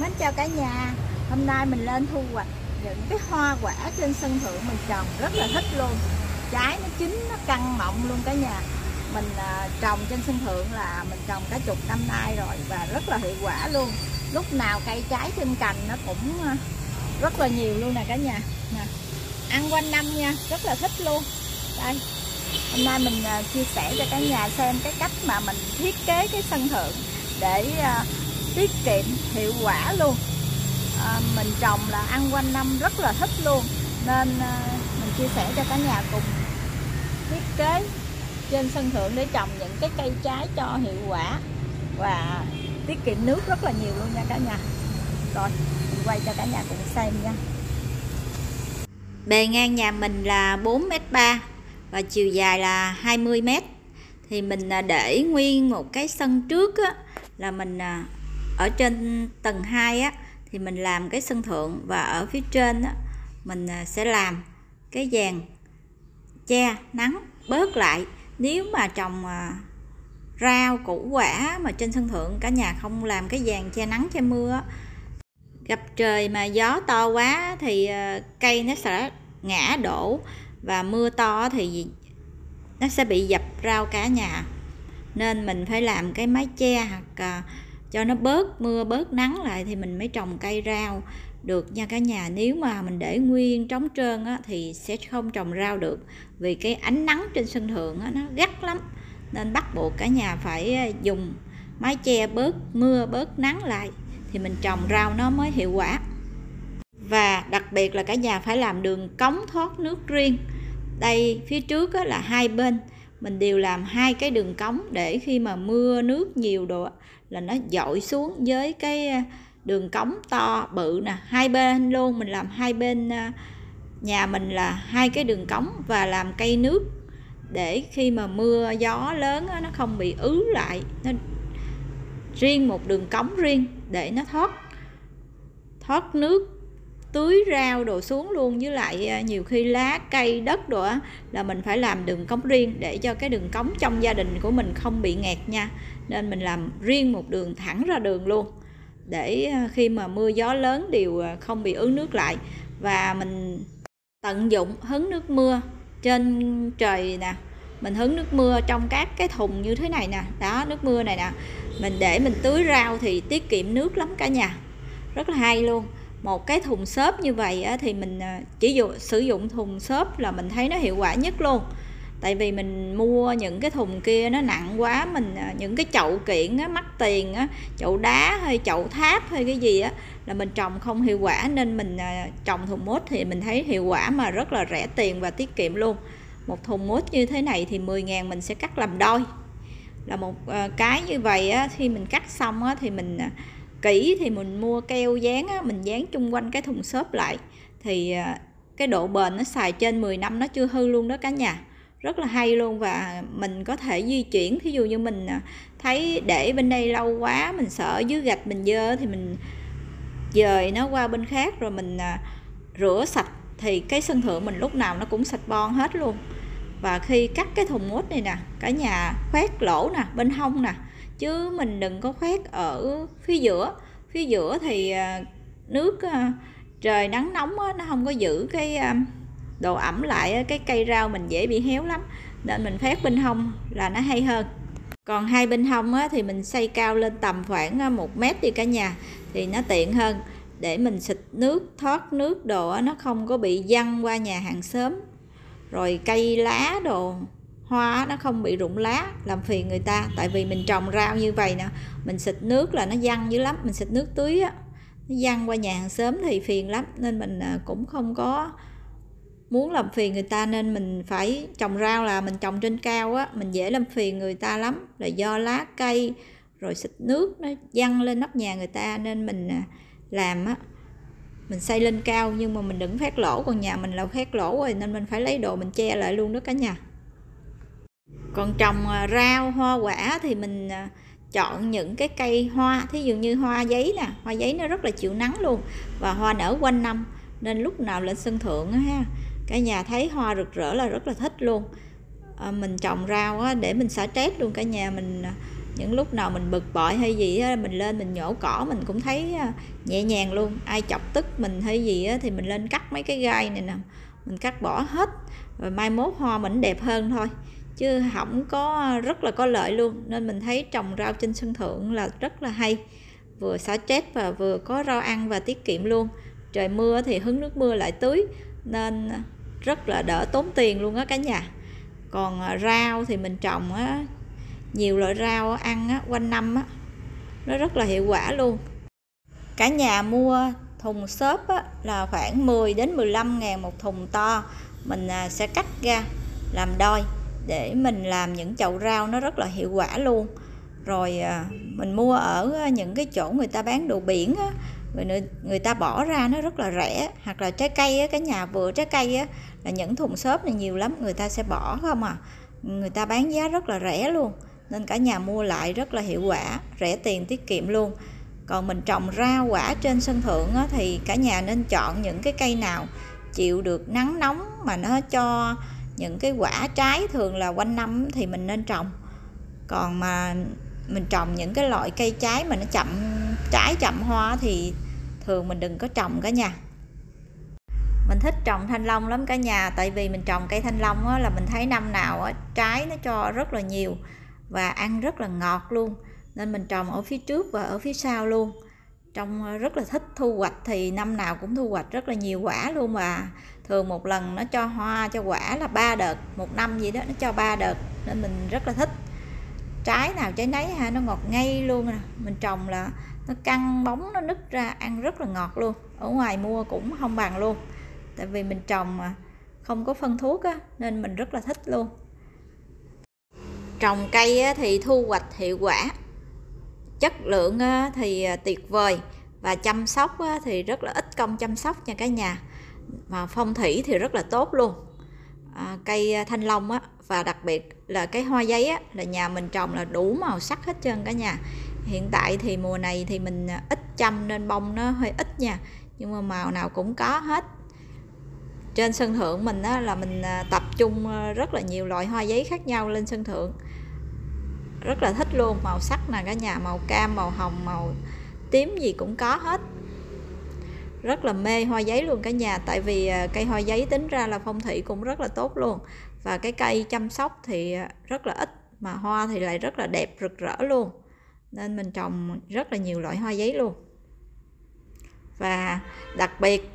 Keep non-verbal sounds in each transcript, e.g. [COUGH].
Mến chào cả nhà. Hôm nay mình lên thu hoạch những cái hoa quả trên sân thượng mình trồng rất là thích luôn. Trái nó chín, nó căng mọng luôn cả nhà. Mình à, trồng trên sân thượng là mình trồng cả chục năm nay rồi Và rất là hiệu quả luôn. Lúc nào cây trái trên cành nó cũng à, rất là nhiều luôn nè cả nhà. Nè. Ăn quanh năm nha, rất là thích luôn. Đây Hôm nay mình à, chia sẻ cho cả nhà xem cái cách mà mình thiết kế cái sân thượng để tiết kiệm hiệu quả luôn. À, mình trồng là ăn quanh năm rất là thích luôn. Nên à, mình chia sẻ cho cả nhà cùng thiết kế trên sân thượng để trồng những cái cây trái cho hiệu quả và tiết kiệm nước rất là nhiều luôn nha cả nhà. Rồi mình quay cho cả nhà cùng xem nha. Bề ngang nhà mình là 4m3 và chiều dài là 20m thì mình à, để nguyên một cái sân trước á, là mình à, ở trên tầng 2 á, thì mình làm cái sân thượng và ở phía trên á, mình à, sẽ làm cái dàn che nắng, bớt lại. Nếu mà trồng à, rau củ quả mà trên sân thượng, cả nhà không làm cái dàn che nắng, che mưa gặp trời mà gió to quá thì à, cây nó sẽ ngã đổ và mưa to thì nó sẽ bị dập rau cả nhà. Nên mình phải làm cái mái che hoặc cho nó bớt mưa bớt nắng lại thì mình mới trồng cây rau được nha cả nhà. Nếu mà mình để nguyên trống trơn á, thì sẽ không trồng rau được vì cái ánh nắng trên sân thượng á, nó gắt lắm. Nên bắt buộc cả nhà phải à, dùng mái che bớt mưa bớt nắng lại thì mình trồng rau nó mới hiệu quả. Và đặc biệt là cả nhà phải làm đường cống thoát nước riêng. Đây phía trước là hai bên mình đều làm hai cái đường cống để khi mà mưa nước nhiều đồ là nó dội xuống với cái à, đường cống to bự nè, hai bên luôn. Mình làm hai bên à, nhà mình là hai cái đường cống và làm cây nước để khi mà mưa, gió lớn nó không bị ứ lại. Nó riêng một đường cống riêng để nó thoát thoát nước tưới rau đồ xuống luôn, với lại à, nhiều khi lá, cây, đất đồ á, là mình phải làm đường cống riêng để cho cái đường cống trong gia đình của mình không bị nghẹt nha. Nên mình làm riêng một đường thẳng ra đường luôn, để à, khi mà mưa gió lớn đều à, không bị ứ nước lại. Và mình tận dụng hứng nước mưa trên trời nè, mình hứng nước mưa trong các cái thùng như thế này nè, đó, nước mưa này nè. Mình để mình tưới rau thì tiết kiệm nước lắm cả nhà, rất là hay luôn một cái thùng xốp như vậy á, thì mình à, chỉ dụ, sử dụng thùng xốp là mình thấy nó hiệu quả nhất luôn. Tại vì mình mua những cái thùng kia nó nặng quá mình à, những cái chậu kiện á, mắc tiền á, chậu đá hay chậu tháp hay cái gì á là mình trồng không hiệu quả. Nên mình à, trồng thùng mốt thì mình thấy hiệu quả mà rất là rẻ tiền và tiết kiệm luôn. Một thùng mốt như thế này thì 10 ngàn mình sẽ cắt làm đôi. Là một à, cái như vậy á, khi mình cắt xong á, thì mình kỹ thì mình mua keo dán á, mình dán chung quanh cái thùng xốp lại. Thì à, cái độ bền nó xài trên 10 năm nó chưa hư luôn đó cả nhà. Rất là hay luôn và mình có thể di chuyển. Thí dụ như mình à, thấy để bên đây lâu quá mình sợ dưới gạch mình dơ thì mình dời nó qua bên khác rồi mình à, rửa sạch thì cái sân thượng mình lúc nào nó cũng sạch bon hết luôn. Và khi cắt cái thùng mút này nè cả nhà khoét lỗ nè bên hông nè chứ mình đừng có khoét ở phía giữa. Phía giữa thì à, nước à, trời nắng nóng nó không có giữ cái à, độ ẩm lại cái cây rau mình dễ bị héo lắm. Nên mình khoét bên hông là nó hay hơn. Còn hai bên hông thì mình xây cao lên tầm khoảng một mét đi cả nhà, thì nó tiện hơn. Để mình xịt nước, thoát nước đồ nó không có bị văng qua nhà hàng xóm. Rồi cây lá đồ hoa nó không bị rụng lá, làm phiền người ta. Tại vì mình trồng rau như vậy nè, mình xịt nước là nó văng dữ lắm, mình xịt nước tưới á, nó văng qua nhà hàng sớm thì phiền lắm. Nên mình à, cũng không có muốn làm phiền người ta, nên mình phải trồng rau là mình trồng trên cao á, mình dễ làm phiền người ta lắm. Là do lá cây, rồi xịt nước nó văng lên nóc nhà người ta, nên mình à, làm á, mình xây lên cao. Nhưng mà mình đừng phát lỗ, còn nhà mình là phát lỗ rồi, nên mình phải lấy đồ mình che lại luôn đó cả nhà còn trồng à, rau hoa quả thì mình à, chọn những cái cây hoa. Thí dụ như hoa giấy nè hoa giấy nó rất là chịu nắng luôn và hoa nở quanh năm. Nên lúc nào lên sân thượng á ha cả nhà thấy hoa rực rỡ là rất là thích luôn. À, mình trồng rau á, để mình xả stress luôn cả nhà mình à, những lúc nào mình bực bội hay gì á, mình lên mình nhổ cỏ mình cũng thấy nhẹ nhàng luôn. Ai chọc tức mình hay gì á, thì mình lên cắt mấy cái gai này nè mình cắt bỏ hết. Rồi mai mốt hoa mình đẹp hơn thôi chứ không có rất là có lợi luôn. Nên mình thấy trồng rau trên sân thượng là rất là hay. Vừa xả stress và vừa có rau ăn và tiết kiệm luôn. Trời mưa thì hứng nước mưa lại tưới. Nên rất là đỡ tốn tiền luôn á cả nhà. Còn à, rau thì mình trồng á nhiều loại rau ăn á, quanh năm á nó rất là hiệu quả luôn. Cả nhà mua thùng xốp á, là khoảng 10 đến 15 ngàn một thùng to. Mình à, sẽ cắt ra làm đôi để mình làm những chậu rau nó rất là hiệu quả luôn. Rồi à, mình mua ở những cái chỗ người ta bán đồ biển á người, người ta bỏ ra nó rất là rẻ. Hoặc là trái cây á, cái nhà vừa trái cây á là những thùng xốp này nhiều lắm người ta sẽ bỏ không à. Người ta bán giá rất là rẻ luôn nên cả nhà mua lại rất là hiệu quả rẻ tiền tiết kiệm luôn. Còn mình trồng rau quả trên sân thượng á, thì cả nhà nên chọn những cái cây nào chịu được nắng nóng mà nó cho những cái quả trái thường là quanh năm thì mình nên trồng. Còn mà mình trồng những cái loại cây trái mà nó chậm trái chậm hoa thì thường mình đừng có trồng cả nhà. Mình thích trồng thanh long lắm cả nhà tại vì mình trồng cây thanh long á, là mình thấy năm nào á, trái nó cho rất là nhiều và ăn rất là ngọt luôn. Nên mình trồng ở phía trước và ở phía sau luôn. Trong rất là thích thu hoạch thì năm nào cũng thu hoạch rất là nhiều quả luôn mà thường một lần nó cho hoa cho quả là ba đợt một năm gì đó nó cho ba đợt nên mình rất là thích. Trái nào trái nấy ha nó ngọt ngay luôn nè. Mình trồng là nó căng bóng nó nứt ra ăn rất là ngọt luôn. Ở ngoài mua cũng không bằng luôn. Tại vì mình trồng mà không có phân thuốc á nên mình rất là thích luôn. Trồng cây á, thì thu hoạch hiệu quả chất lượng á, thì à, tuyệt vời. Và chăm sóc á, thì rất là ít công chăm sóc nha cả nhà mà phong thủy thì rất là tốt luôn. À, cây à, thanh long á và đặc biệt là cái hoa giấy á là nhà mình trồng là đủ màu sắc hết trơn cả nhà. Hiện tại thì mùa này thì mình à, ít chăm nên bông nó hơi ít nha nhưng mà màu nào cũng có hết. Trên sân thượng mình á, là mình à, tập trung rất là nhiều loại hoa giấy khác nhau lên sân thượng. Rất là thích luôn màu sắc nè cả nhà màu cam màu hồng màu tím gì cũng có hết rất là mê hoa giấy luôn cả nhà. Tại vì à, cây hoa giấy tính ra là phong thủy cũng rất là tốt luôn. Và cái cây chăm sóc thì à, rất là ít mà hoa thì lại rất là đẹp rực rỡ luôn. Nên mình trồng rất là nhiều loại hoa giấy luôn. Và đặc biệt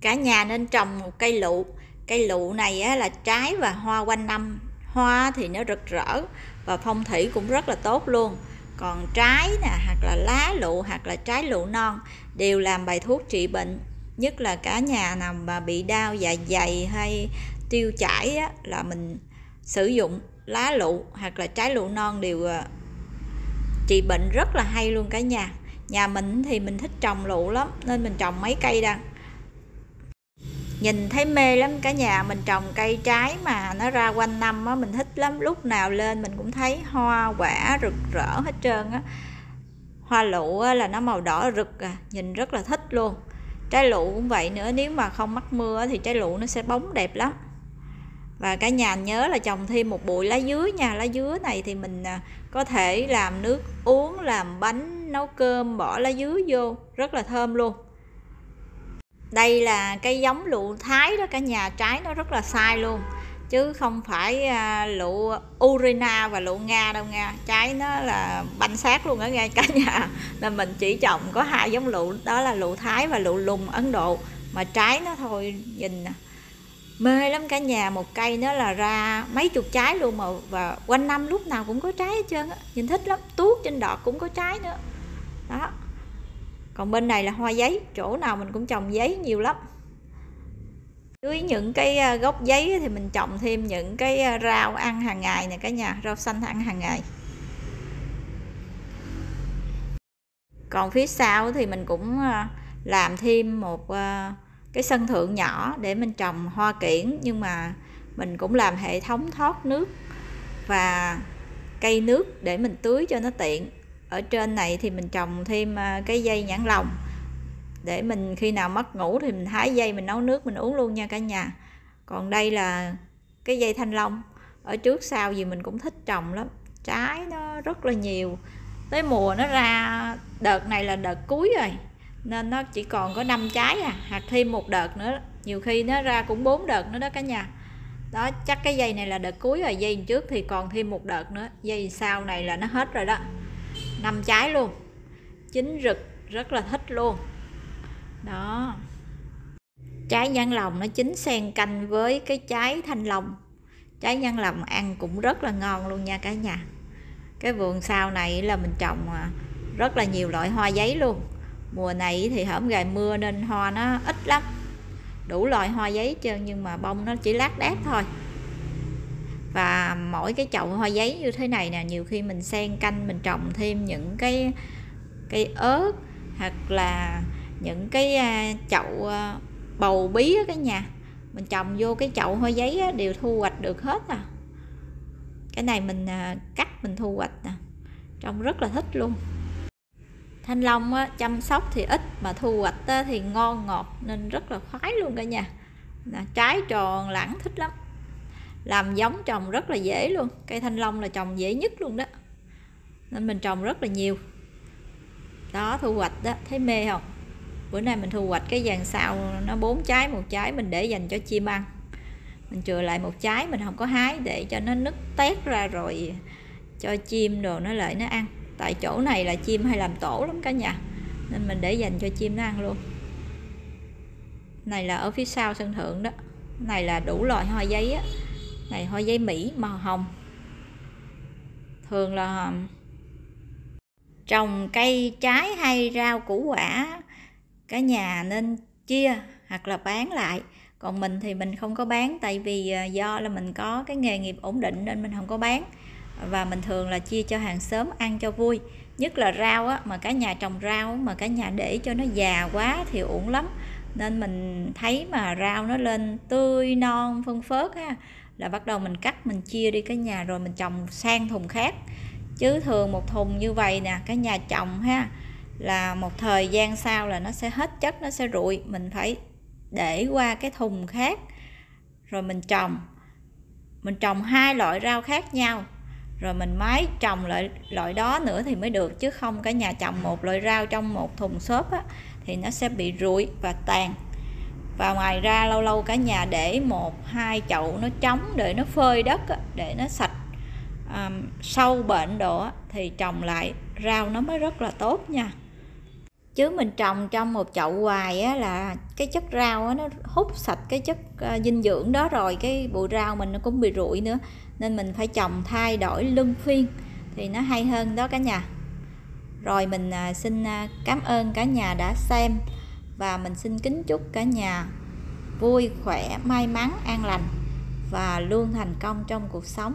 cả nhà nên trồng một cây lụ. Cây lụ này á, là trái và hoa quanh năm. Hoa thì nó rực rỡ và phong thủy cũng rất là tốt luôn còn trái nè hoặc là lá lụ hoặc là trái lụ non đều làm bài thuốc trị bệnh. Nhất là cả nhà nào mà bị đau dạ dày hay tiêu chảy á, là mình sử dụng lá lụ hoặc là trái lụ non đều ờ, trị bệnh rất là hay luôn cả nhà. Nhà mình thì mình thích trồng lụ lắm nên mình trồng mấy cây đăng nhìn thấy mê lắm cả nhà mình trồng cây trái mà nó ra quanh năm á mình thích lắm. Lúc nào lên mình cũng thấy hoa quả rực rỡ hết trơn á. Hoa lụ á, là nó màu đỏ rực à nhìn rất là thích luôn. Trái lụ cũng vậy nữa nếu mà không mắc mưa thì trái lụ nó sẽ bóng đẹp lắm. Và cả nhà nhớ là trồng thêm một bụi lá dứa nha. Lá dứa này thì mình à, có thể làm nước uống làm bánh nấu cơm bỏ lá dứa vô rất là thơm luôn đây là cây giống lụ thái đó cả nhà trái nó rất là sai luôn. Chứ không phải à, lụ urina và lụ nga đâu nha. Trái nó là banh xác luôn ở ngay cả nhà. [LAUGHS] Nên mình chỉ trồng có hai giống lụ đó là lụ thái và lụ lùng ấn độ. Mà trái nó thôi nhìn mê lắm cả nhà. Một cây nó là ra mấy chục trái luôn mà và quanh năm lúc nào cũng có trái hết trơn á. Nhìn thích lắm tuốt trên đọt cũng có trái nữa. Đó còn bên này là hoa giấy, chỗ nào mình cũng trồng giấy nhiều lắm. Dưới những cái à, gốc giấy thì mình trồng thêm những cái à, rau ăn hàng ngày nè cả nhà, rau xanh ăn hàng ngày. Còn phía sau thì mình cũng à, làm thêm một cái sân thượng nhỏ để mình trồng hoa kiển, nhưng mà mình cũng làm hệ thống thoát nước và cây nước để mình tưới cho nó tiện ở trên này thì mình trồng thêm à, cái dây nhãn lồng. Để mình khi nào mất ngủ thì mình hái dây mình nấu nước mình uống luôn nha cả nhà. Còn đây là cái dây thanh long. Ở trước sau gì mình cũng thích trồng lắm. Trái nó rất là nhiều. Tới mùa nó ra, đợt này là đợt cuối rồi. Nên nó chỉ còn có 5 trái à hoặc thêm một đợt nữa. Nhiều khi nó ra cũng bốn đợt nữa đó cả nhà. Đó, chắc cái dây này là đợt cuối rồi. Dây trước thì còn thêm một đợt nữa. Dây sau này là nó hết rồi đó năm trái luôn. Chín rực, rất là thích luôn. Đó. Trái nhân lòng nó chín xen canh với cái trái thanh long. Trái nhân lòng ăn cũng rất là ngon luôn nha cả nhà. Cái vườn sau này là mình trồng à, rất là nhiều loại hoa giấy luôn. Mùa này thì hởm gài mưa nên hoa nó ít lắm. Đủ loại hoa giấy trơn nhưng mà bông nó chỉ lác đác thôi và mỗi cái chậu hoa giấy như thế này nè nhiều khi mình xen canh mình trồng thêm những cái cây ớt hoặc là những cái à, chậu à, bầu bí ở cái nhà. Mình trồng vô cái chậu hoa giấy á, đều thu hoạch được hết à. Cái này mình à, cắt mình thu hoạch nè. Trông rất là thích luôn. Thanh long á, chăm sóc thì ít mà thu hoạch á, thì ngon ngọt nên rất là khoái luôn cả nhà. Nè, trái tròn lẳng thích lắm làm giống trồng rất là dễ luôn. Cây thanh long là trồng dễ nhất luôn đó. Nên mình trồng rất là nhiều. Đó, thu hoạch đó. Thấy mê không? Bữa nay mình thu hoạch cái dàn sau nó bốn trái, một trái mình để dành cho chim ăn. Mình chừa lại một trái, mình không có hái để cho nó nứt tét ra rồi cho chim đồ nó lại nó ăn. Tại chỗ này là chim hay làm tổ lắm cả nhà. Nên mình để dành cho chim nó ăn luôn. Này là ở phía sau sân thượng đó. Này là đủ loại hoa giấy á này, hoa giấy mỹ, màu hồng. Thường là trồng cây trái hay rau củ quả, cả nhà nên chia hoặc là bán lại. Còn mình thì mình không có bán, tại vì à, do là mình có cái nghề nghiệp ổn định nên mình không có bán. Và mình thường là chia cho hàng xóm ăn cho vui. Nhất là rau á, mà cả nhà trồng rau, mà cả nhà để cho nó già quá thì uổng lắm. Nên mình thấy mà rau nó lên tươi, non, phân phớt ha là bắt đầu mình cắt mình chia đi cái nhà rồi mình trồng sang thùng khác. Chứ thường một thùng như vậy nè cái nhà trồng ha là một thời gian sau là nó sẽ hết chất nó sẽ rụi. Mình phải để qua cái thùng khác rồi mình trồng. Mình trồng hai loại rau khác nhau rồi mình máy trồng lại loại đó nữa thì mới được. Chứ không cả nhà trồng một loại rau trong một thùng xốp á, thì nó sẽ bị rụi và tàn và ngoài ra lâu lâu cả nhà để một hai chậu nó trống để nó phơi đất để nó sạch um, sâu bệnh độ thì trồng lại rau nó mới rất là tốt nha. Chứ mình trồng trong một chậu hoài á, là cái chất rau á, nó hút sạch cái chất uh, dinh dưỡng đó rồi cái bụi rau mình nó cũng bị rụi nữa. Nên mình phải trồng thay đổi luân phiên thì nó hay hơn đó cả nhà. Rồi mình uh, xin uh, cảm ơn cả nhà đã xem và mình xin kính chúc cả nhà vui, khỏe, may mắn, an lành và luôn thành công trong cuộc sống.